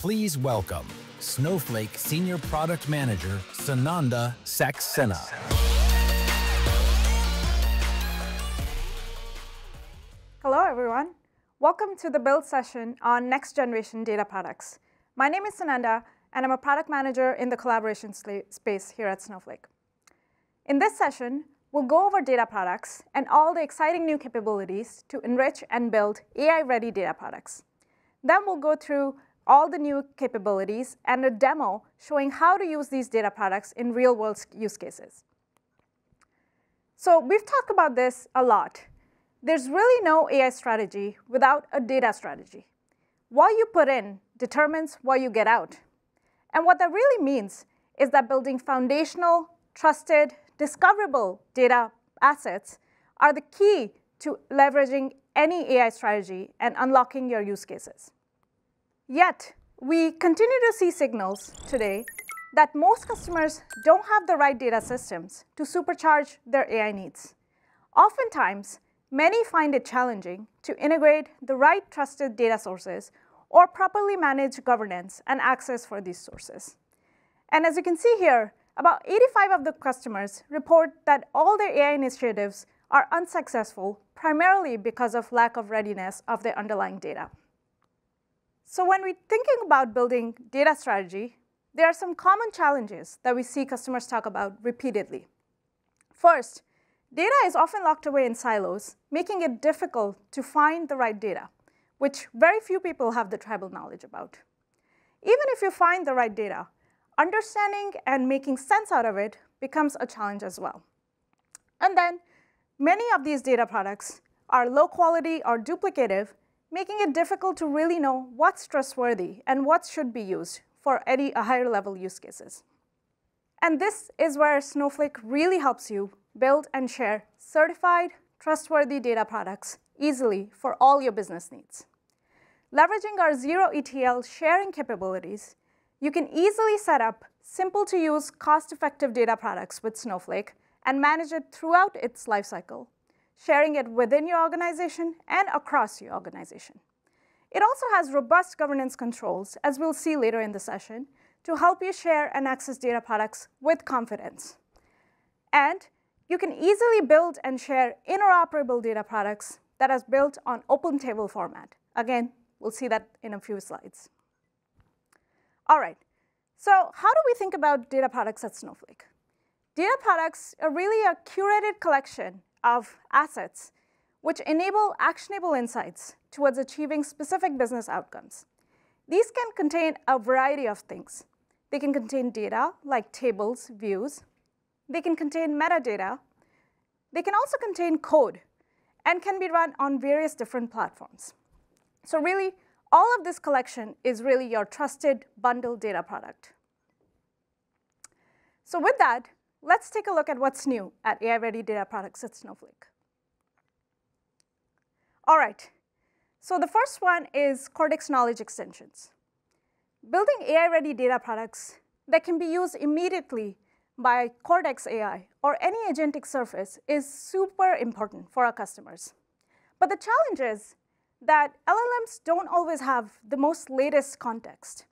Please welcome Snowflake Senior Product Manager, Sunanda Saxena. Hello, everyone. Welcome to the build session on next generation data products. My name is Sananda, and I'm a product manager in the collaboration space here at Snowflake. In this session, we'll go over data products and all the exciting new capabilities to enrich and build AI-ready data products. Then we'll go through all the new capabilities and a demo showing how to use these data products in real-world use cases. So we've talked about this a lot. There's really no AI strategy without a data strategy. What you put in determines what you get out. And what that really means is that building foundational, trusted, discoverable data assets are the key to leveraging any AI strategy and unlocking your use cases. Yet, we continue to see signals today that most customers don't have the right data systems to supercharge their AI needs. Oftentimes, many find it challenging to integrate the right trusted data sources or properly manage governance and access for these sources. And as you can see here, about 85 of the customers report that all their AI initiatives are unsuccessful, primarily because of lack of readiness of their underlying data. So when we're thinking about building data strategy, there are some common challenges that we see customers talk about repeatedly. First, data is often locked away in silos, making it difficult to find the right data, which very few people have the tribal knowledge about. Even if you find the right data, understanding and making sense out of it becomes a challenge as well. And then many of these data products are low quality or duplicative, making it difficult to really know what's trustworthy and what should be used for any uh, higher level use cases. And this is where Snowflake really helps you build and share certified, trustworthy data products easily for all your business needs. Leveraging our zero ETL sharing capabilities, you can easily set up simple to use, cost effective data products with Snowflake and manage it throughout its lifecycle, sharing it within your organization and across your organization. It also has robust governance controls, as we'll see later in the session, to help you share and access data products with confidence. And you can easily build and share interoperable data products that is built on open table format. Again, we'll see that in a few slides. All right, so how do we think about data products at Snowflake? Data products are really a curated collection of assets which enable actionable insights towards achieving specific business outcomes. These can contain a variety of things. They can contain data like tables, views. They can contain metadata. They can also contain code and can be run on various different platforms. So really, all of this collection is really your trusted bundled data product. So with that, let's take a look at what's new at AI-ready data products at Snowflake. All right, so the first one is Cortex Knowledge Extensions. Building AI-ready data products that can be used immediately by Cortex AI or any agentic surface is super important for our customers. But the challenge is that LLMs don't always have the most latest context.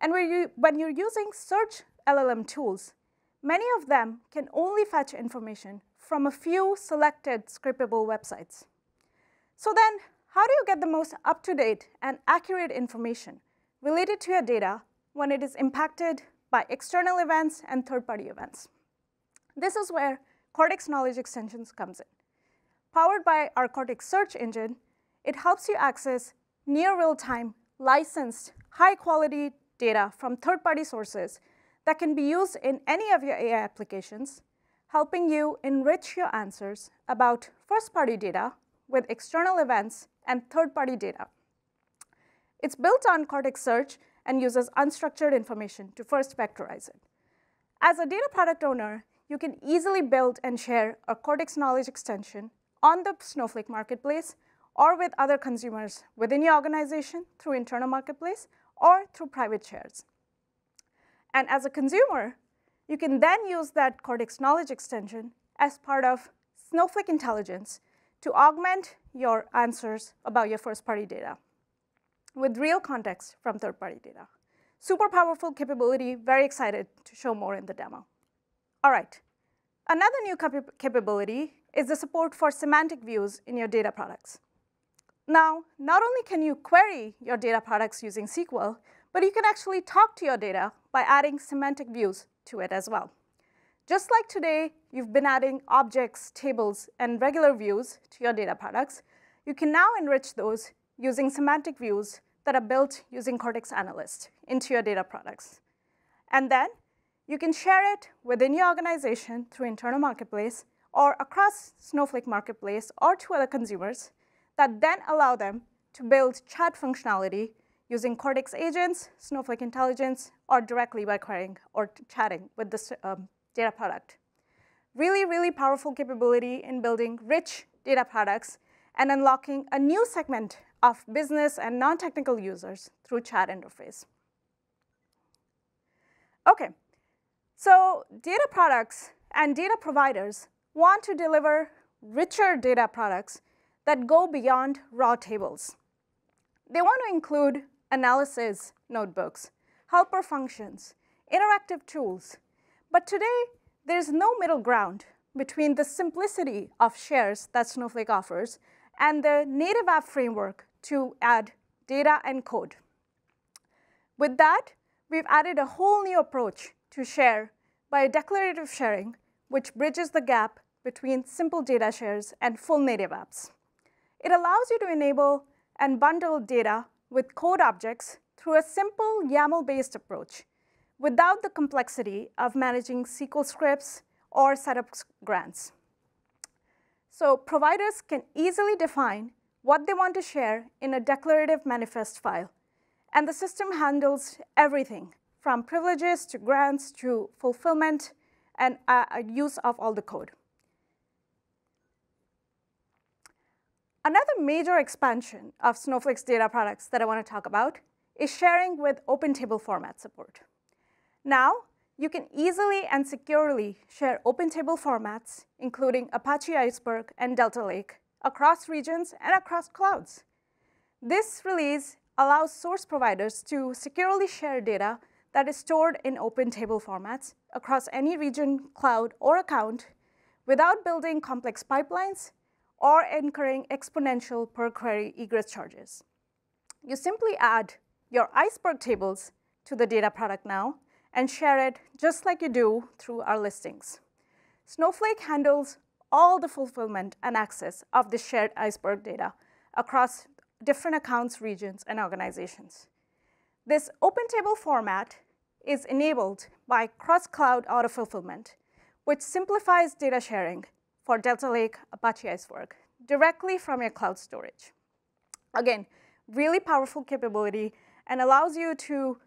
And when you're using search LLM tools, many of them can only fetch information from a few selected scrapable websites. So then, how do you get the most up-to-date and accurate information related to your data when it is impacted by external events and third-party events? This is where Cortex Knowledge Extensions comes in. Powered by our Cortex Search Engine, it helps you access near real-time, licensed, high-quality data from third-party sources that can be used in any of your AI applications, helping you enrich your answers about first-party data with external events and third-party data. It's built on Cortex Search and uses unstructured information to first vectorize it. As a data product owner, you can easily build and share a Cortex Knowledge extension on the Snowflake Marketplace or with other consumers within your organization through internal marketplace or through private shares. And as a consumer, you can then use that Cortex Knowledge extension as part of Snowflake Intelligence to augment your answers about your first-party data with real context from third-party data. Super powerful capability, very excited to show more in the demo. All right, another new cap capability is the support for semantic views in your data products. Now, not only can you query your data products using SQL, but you can actually talk to your data by adding semantic views to it as well. Just like today, you've been adding objects, tables, and regular views to your data products, you can now enrich those using semantic views that are built using Cortex Analyst into your data products. And then you can share it within your organization through internal marketplace or across Snowflake Marketplace or to other consumers that then allow them to build chat functionality using Cortex agents, Snowflake Intelligence, or directly by querying or chatting with the um, data product. Really, really powerful capability in building rich data products and unlocking a new segment of business and non-technical users through chat interface. Okay, so data products and data providers want to deliver richer data products that go beyond raw tables. They want to include analysis notebooks, helper functions, interactive tools. But today, there's no middle ground between the simplicity of shares that Snowflake offers and the native app framework to add data and code. With that, we've added a whole new approach to share by declarative sharing, which bridges the gap between simple data shares and full native apps. It allows you to enable and bundle data with code objects through a simple YAML-based approach without the complexity of managing SQL scripts or setup grants. So providers can easily define what they want to share in a declarative manifest file. And the system handles everything from privileges to grants to fulfillment and uh, use of all the code. Another major expansion of Snowflake's data products that I want to talk about is sharing with open table format support. Now, you can easily and securely share open table formats, including Apache Iceberg and Delta Lake, across regions and across clouds. This release allows source providers to securely share data that is stored in open table formats across any region, cloud, or account without building complex pipelines or incurring exponential per query egress charges. You simply add your iceberg tables to the data product now and share it just like you do through our listings. Snowflake handles all the fulfillment and access of the shared iceberg data across different accounts, regions, and organizations. This open table format is enabled by cross-cloud auto-fulfillment, which simplifies data sharing for Delta Lake Apache Iceberg directly from your cloud storage. Again, really powerful capability and allows you to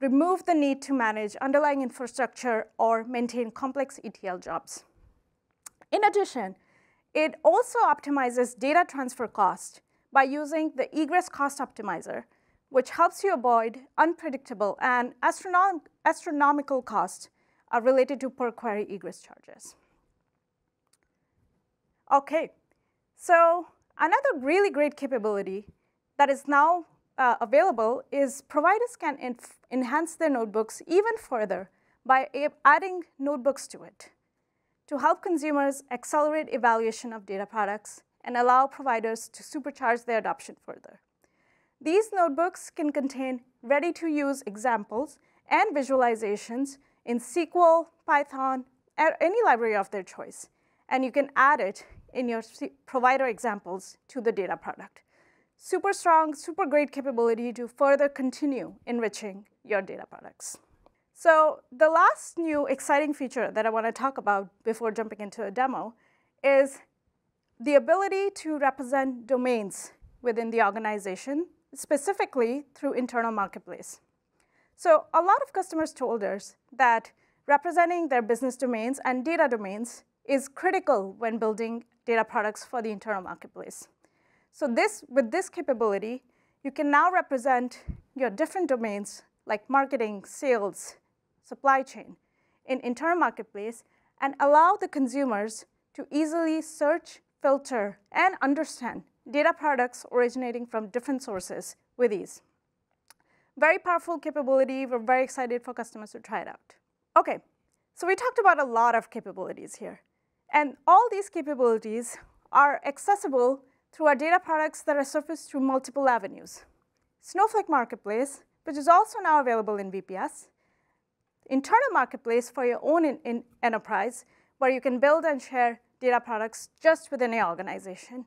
remove the need to manage underlying infrastructure or maintain complex ETL jobs. In addition, it also optimizes data transfer cost by using the egress cost optimizer, which helps you avoid unpredictable and astronom astronomical costs uh, related to per query egress charges. Okay, so another really great capability that is now uh, available is providers can enhance their notebooks even further by adding notebooks to it to help consumers accelerate evaluation of data products and allow providers to supercharge their adoption further. These notebooks can contain ready-to-use examples and visualizations in SQL, Python, or any library of their choice, and you can add it in your provider examples to the data product. Super strong, super great capability to further continue enriching your data products. So the last new exciting feature that I want to talk about before jumping into a demo is the ability to represent domains within the organization, specifically through internal marketplace. So a lot of customers told us that representing their business domains and data domains is critical when building data products for the internal marketplace. So this, with this capability, you can now represent your different domains like marketing, sales, supply chain in internal marketplace and allow the consumers to easily search, filter, and understand data products originating from different sources with ease. Very powerful capability. We're very excited for customers to try it out. OK, so we talked about a lot of capabilities here. And all these capabilities are accessible through our data products that are surfaced through multiple avenues. Snowflake Marketplace, which is also now available in VPS, internal marketplace for your own in, in enterprise, where you can build and share data products just within your organization.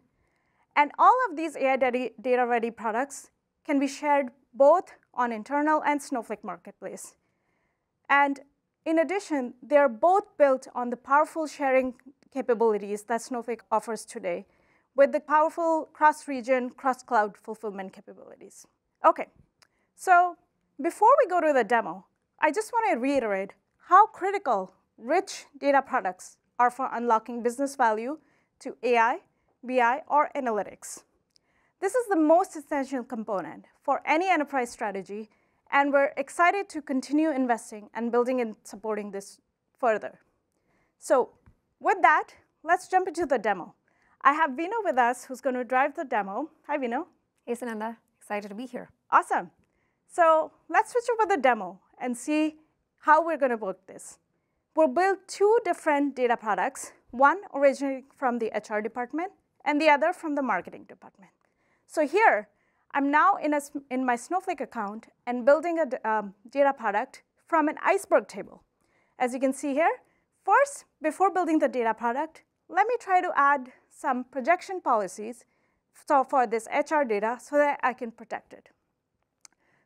And all of these AI data-ready products can be shared both on internal and Snowflake Marketplace. And in addition, they're both built on the powerful sharing capabilities that Snowflake offers today with the powerful cross-region, cross-cloud fulfillment capabilities. OK, so before we go to the demo, I just want to reiterate how critical rich data products are for unlocking business value to AI, BI, or analytics. This is the most essential component for any enterprise strategy, and we're excited to continue investing and building and supporting this further. So with that, let's jump into the demo. I have Vino with us, who's going to drive the demo. Hi, Vino. Hey, Sunanda. Excited to be here. Awesome. So let's switch over the demo and see how we're going to work this. We'll build two different data products, one originating from the HR department and the other from the marketing department. So here, I'm now in, a, in my Snowflake account and building a um, data product from an iceberg table. As you can see here, first, before building the data product, let me try to add some projection policies so for this HR data so that I can protect it.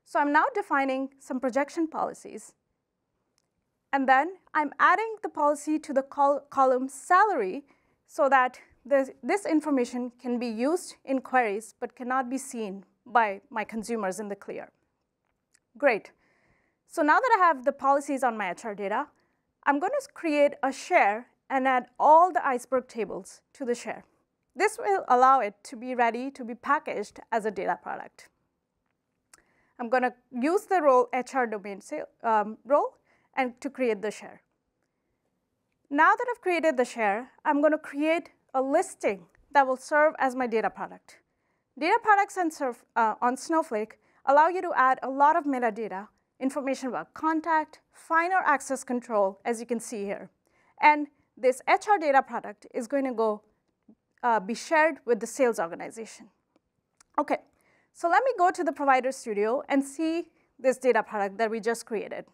So I'm now defining some projection policies and then I'm adding the policy to the col column salary so that this, this information can be used in queries but cannot be seen by my consumers in the clear. Great. So now that I have the policies on my HR data, I'm going to create a share and add all the iceberg tables to the share. This will allow it to be ready to be packaged as a data product. I'm going to use the role HR domain um, role and to create the share. Now that I've created the share, I'm going to create a listing that will serve as my data product. Data products on, Surf, uh, on Snowflake allow you to add a lot of metadata, information about contact, finer access control, as you can see here. And this HR data product is going to go uh, be shared with the sales organization. OK, so let me go to the Provider Studio and see this data product that we just created.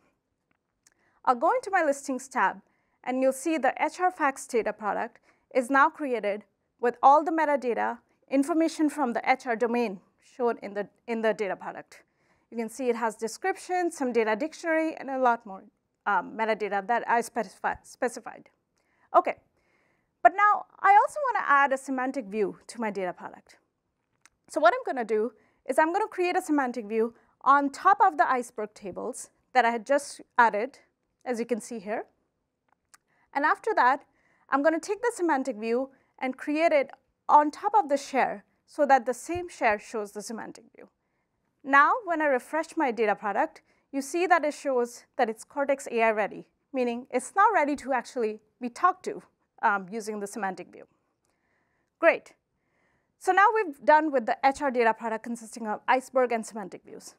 I'll go into my Listings tab, and you'll see the HR Facts data product is now created with all the metadata, information from the HR domain shown in the, in the data product. You can see it has description, some data dictionary, and a lot more um, metadata that I specified. OK, but now I also want to add a semantic view to my data product. So what I'm going to do is I'm going to create a semantic view on top of the iceberg tables that I had just added as you can see here. And after that, I'm going to take the semantic view and create it on top of the share so that the same share shows the semantic view. Now, when I refresh my data product, you see that it shows that it's Cortex AI ready, meaning it's now ready to actually be talked to um, using the semantic view. Great. So now we've done with the HR data product consisting of iceberg and semantic views.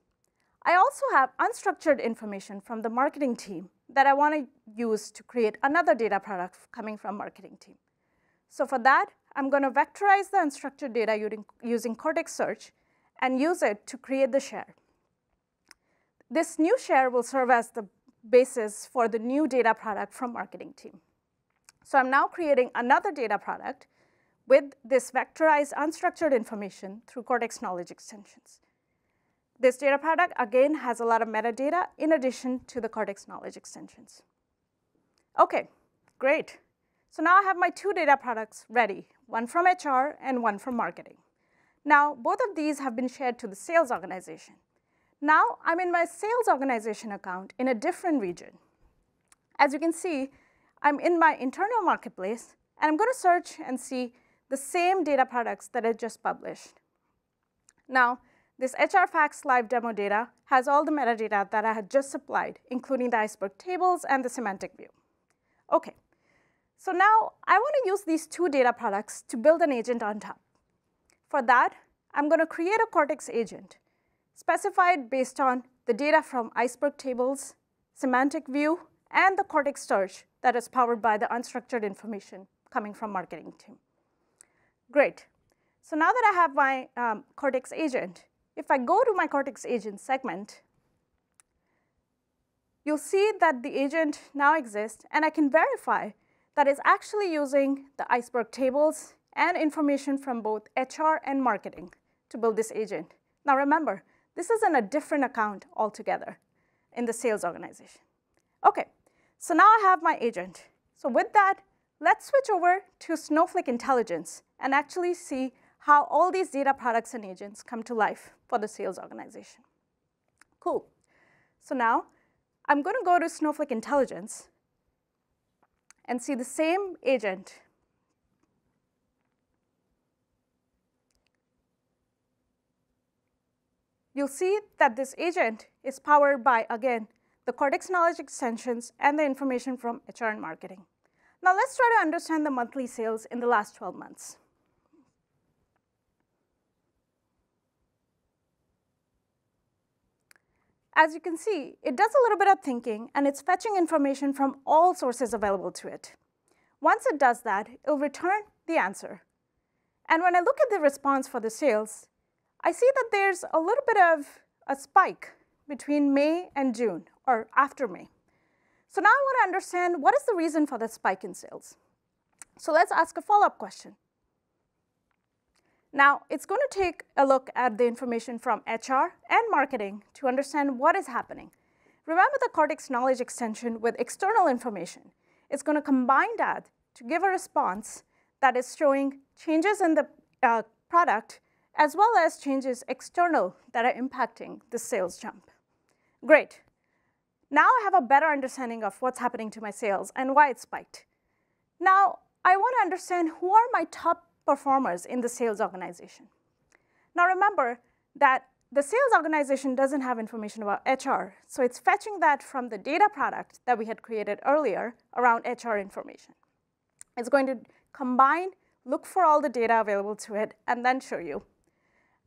I also have unstructured information from the marketing team that I want to use to create another data product coming from marketing team. So for that, I'm going to vectorize the unstructured data using, Cortex Search and use it to create the share. This new share will serve as the basis for the new data product from marketing team. So I'm now creating another data product with this vectorized unstructured information through Cortex Knowledge Extensions. This data product, again, has a lot of metadata in addition to the Cortex knowledge extensions. OK, great. So now I have my two data products ready, one from HR and one from marketing. Now, both of these have been shared to the sales organization. Now, I'm in my sales organization account in a different region. As you can see, I'm in my internal marketplace, and I'm going to search and see the same data products that I just published. Now, this HR Facts live demo data has all the metadata that I had just supplied, including the iceberg tables and the semantic view. OK, so now I want to use these two data products to build an agent on top. For that, I'm going to create a Cortex agent specified based on the data from Iceberg tables, semantic view, and the Cortex search that is powered by the unstructured information coming from marketing team. Great. So now that I have my um, Cortex agent, if I go to my Cortex agent segment, you'll see that the agent now exists, and I can verify that it's actually using the Iceberg tables and information from both HR and marketing to build this agent. Now remember, this is in a different account altogether in the sales organization. Okay, so now I have my agent. So with that, let's switch over to Snowflake Intelligence and actually see how all these data products and agents come to life for the sales organization. Cool. So now I'm going to go to Snowflake Intelligence and see the same agent you'll see that this agent is powered by, again, the Cortex knowledge extensions and the information from HR and marketing. Now let's try to understand the monthly sales in the last 12 months. As you can see, it does a little bit of thinking, and it's fetching information from all sources available to it. Once it does that, it'll return the answer. And when I look at the response for the sales, I see that there's a little bit of a spike between May and June, or after May. So now I want to understand what is the reason for the spike in sales. So let's ask a follow-up question. Now, it's going to take a look at the information from HR and marketing to understand what is happening. Remember the Cortex knowledge extension with external information. It's going to combine that to give a response that is showing changes in the uh, product as well as changes external that are impacting the sales jump. Great. Now I have a better understanding of what's happening to my sales and why it spiked. Now, I want to understand who are my top performers in the sales organization. Now remember that the sales organization doesn't have information about HR, so it's fetching that from the data product that we had created earlier around HR information. It's going to combine, look for all the data available to it, and then show you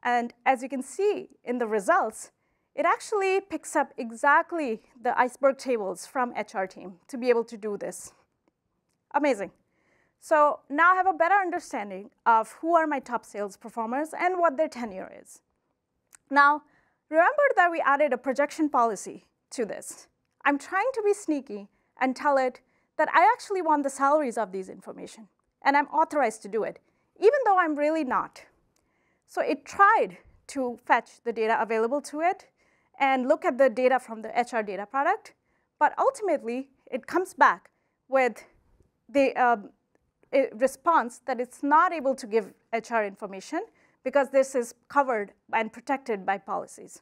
and as you can see in the results, it actually picks up exactly the iceberg tables from HR team to be able to do this. Amazing. So now I have a better understanding of who are my top sales performers and what their tenure is. Now, remember that we added a projection policy to this. I'm trying to be sneaky and tell it that I actually want the salaries of these information, and I'm authorized to do it, even though I'm really not. So it tried to fetch the data available to it and look at the data from the HR data product, but ultimately it comes back with the uh, response that it's not able to give HR information because this is covered and protected by policies.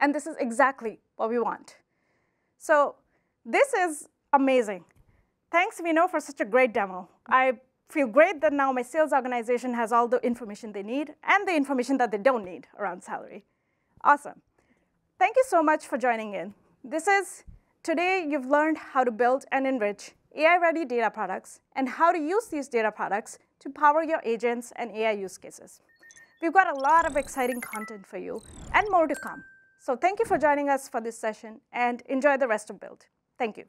And this is exactly what we want. So this is amazing. Thanks, Vino, for such a great demo. I feel great that now my sales organization has all the information they need and the information that they don't need around salary. Awesome. Thank you so much for joining in. This is, today you've learned how to build and enrich AI-ready data products and how to use these data products to power your agents and AI use cases. We've got a lot of exciting content for you and more to come. So thank you for joining us for this session and enjoy the rest of Build. Thank you.